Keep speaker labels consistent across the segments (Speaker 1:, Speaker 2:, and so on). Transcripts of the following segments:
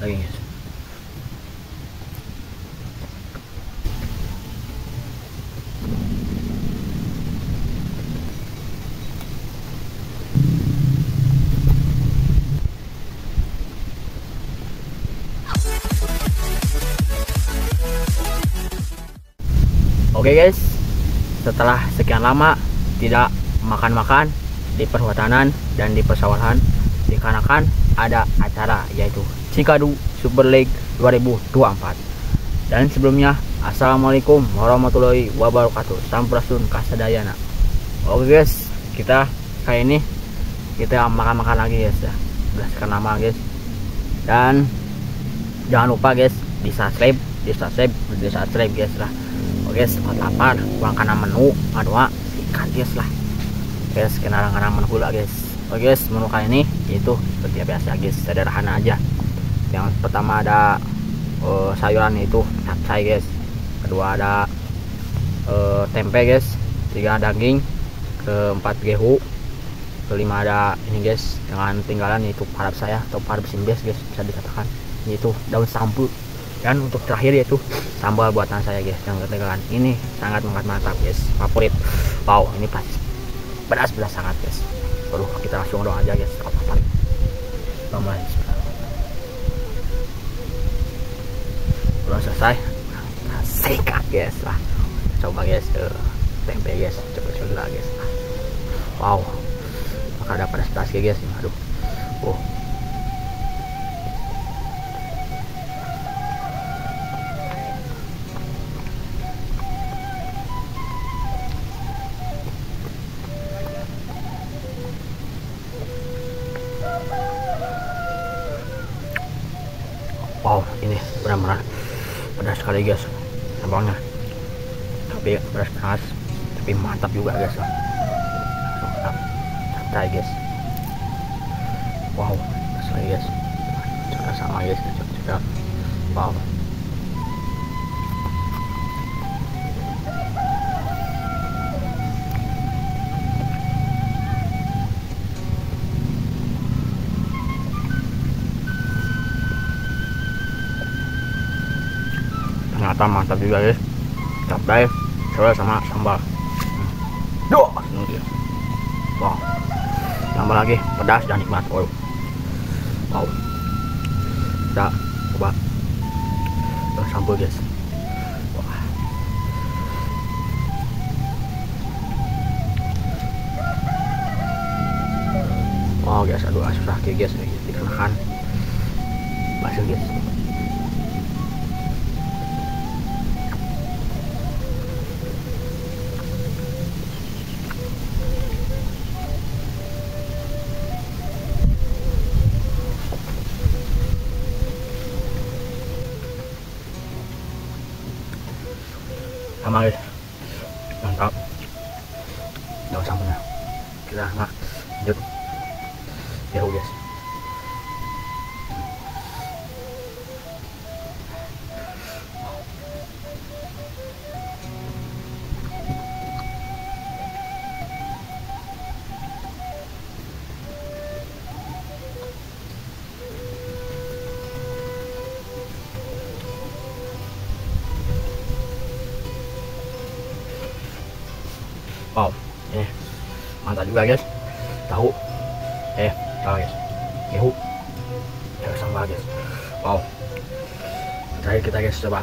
Speaker 1: lagi guys Oke guys, setelah sekian lama tidak makan-makan di perhutanan dan di persawahan dikarenakan ada acara yaitu Cikadu Super League 2024. Dan sebelumnya, Assalamualaikum warahmatullahi wabarakatuh. Sampurasun kasadayana. Oke guys, kita kali ini kita makan-makan lagi guys ya. Sekian lama guys. Dan jangan lupa guys di subscribe, di subscribe, di subscribe guys lah guys buat apa kurang karena menu adua ikan guys lah guys kenalan karena menu pula guys oke guys menu kali ini yaitu seperti biasa guys sederhana aja. Yang pertama ada uh, sayuran itu capcay guys. Kedua ada uh, tempe guys. Tiga daging. Keempat gehu. Kelima ada ini guys dengan tinggalan yaitu parab saya atau parab simbes guys bisa dikatakan. Yaitu daun sampul. Dan untuk terakhir yaitu sambal buatan saya guys yang ketinggalan. Ini sangat mantap guys favorit. Wow ini pasti pedas pedas sangat guys Aduh kita langsung doang aja guys. Apa apa mulai belum selesai. Sikat guys. Lah coba guys. Uh, tempe guys. Coba coba guys. Wow. Maka ada pedas guys. Aduh. Oh pedas sekali guys. Sambalnya tapi pedas keras tapi mantap juga guys. Mantap. Santai guys. Wow. Lagi guys. Juga sama guys. Juga wow ternyata mantap juga guys cabai soalnya sama sambal. Ini dia. wow. Tambah lagi pedas dan nikmat. Wow. Wow. Kita coba sambal guys. Wah. wow guys. Aduh susah. Kayak guys. Dikenakan. Basah guys sama guys mantap nggak usah punya kita nggak lanjut jauh guys wow. Ini mantap juga guys. Tahu. Eh salah guys. Gehu ya sambal guys. Wow. Terakhir kita guys coba.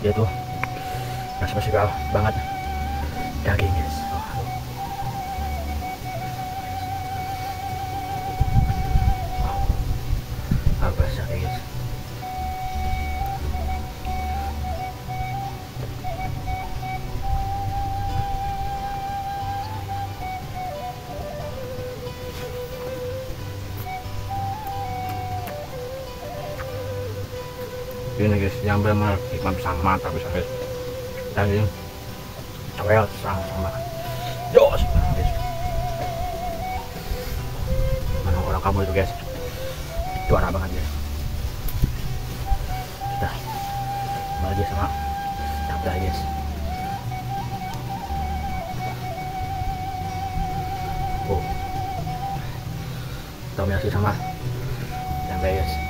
Speaker 1: Dia tuh masih masih banget. Daging benar ikan sama tapi saya daging cewek sama sama. Jos mana orang kamu itu guys? Juara banget guys kita bagi sama cabai guys. Oh. Dominasi sama? Cabai guys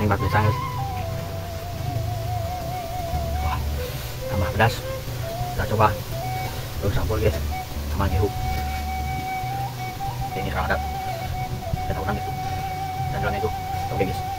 Speaker 1: ini bagus saya wah tambah pedas. Kita coba? Terus sampul guys sama jeruk ini rada kita tahunan itu dan dalam itu oke guys.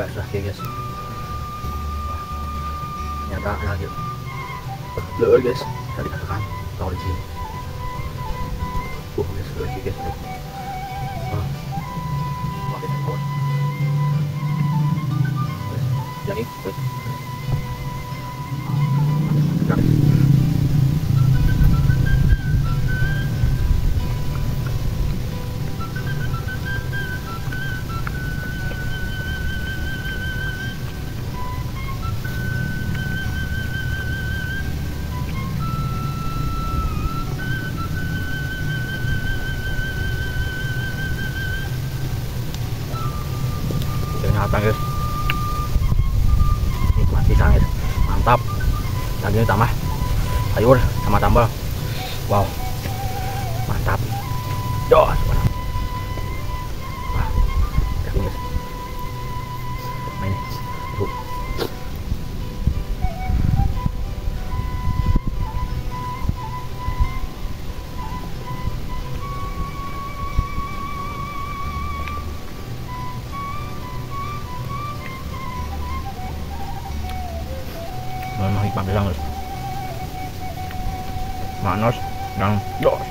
Speaker 1: Agak sakit guys ternyata lagi lewat guys tadi katakan tahu di sini Uh, guys, lagi guys. Ah. Makin kuat. Guys, Jadi, Ternyata guys Nikmat pisang guys Mantap. Daging tambah. Sayur sama tambal. Wow. Mantap. Jos pisang guys manos dan dos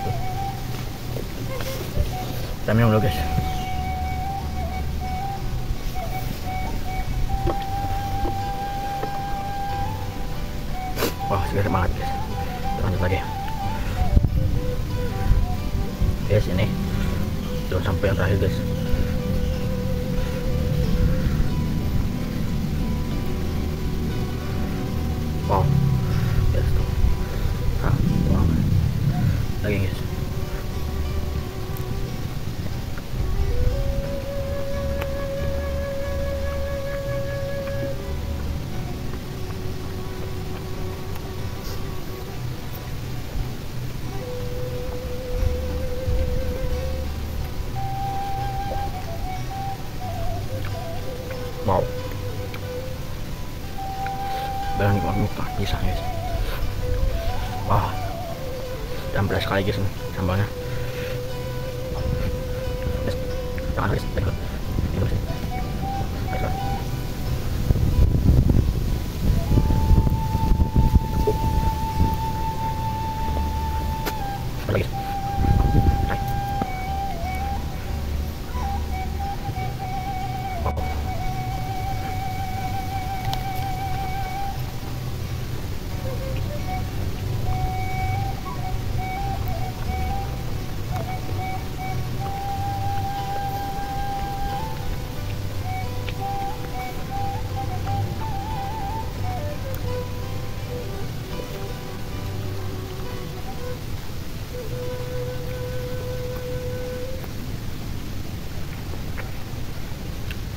Speaker 1: kita minum dulu guys wah segar banget guys kita lanjut lagi guys ini belum sampai yang terakhir guys dan pedas sekali guys nih sambalnya guys jangan guys thank you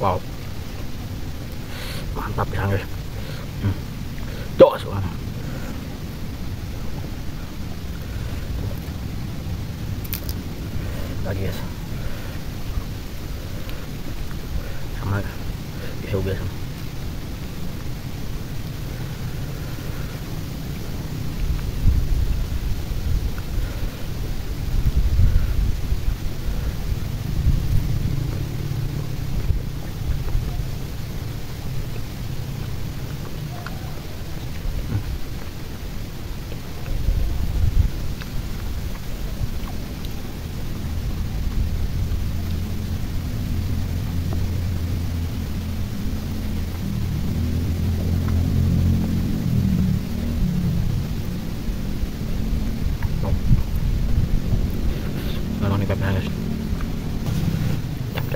Speaker 1: Wow. Mantap pisang guys. Hmm. Dos banget. Lagi guys.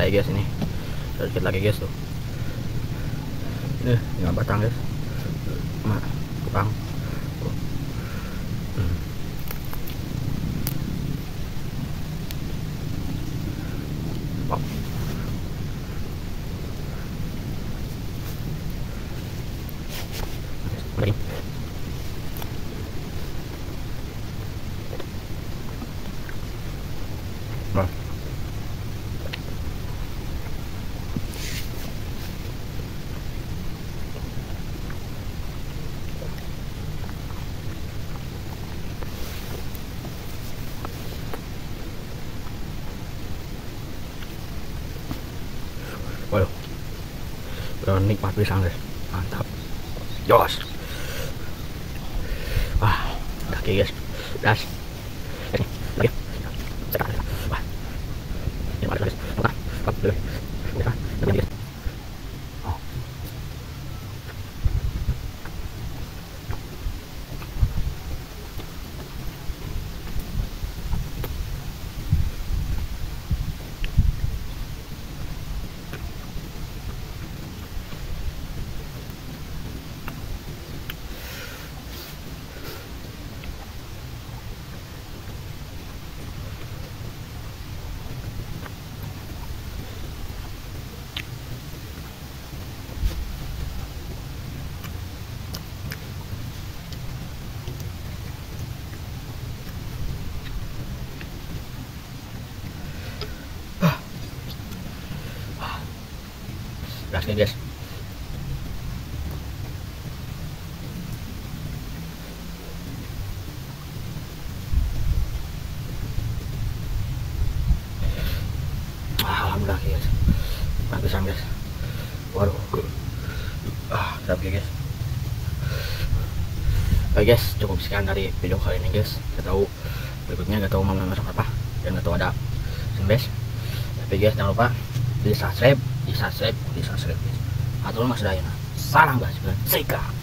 Speaker 1: Selesai guys ini. Sedikit lagi guys tuh. Ini tinggal batang guys? Sama tukang. Hmm. Lagi. Nah. Waduh. Udah nikmat pisang guys. Mantap. Jos. Wah, kaki guys. Das. Ini lagi. Cekat. Wah. Ini mana guys? Apa? Apa? Dulu. Udah. Lagi guys. Oh. gas nih guys. Ah, alhamdulillah guys. Pisang guys. Waduh. Ah sedap guys. Oke guys. Cukup sekian dari video kali ini guys. Gak tahu berikutnya gak tahu mau masak apa dan gak tahu ada sembes tapi guys jangan lupa di subscribe subscribe di subscribe atau mas Dayana salam guys Seika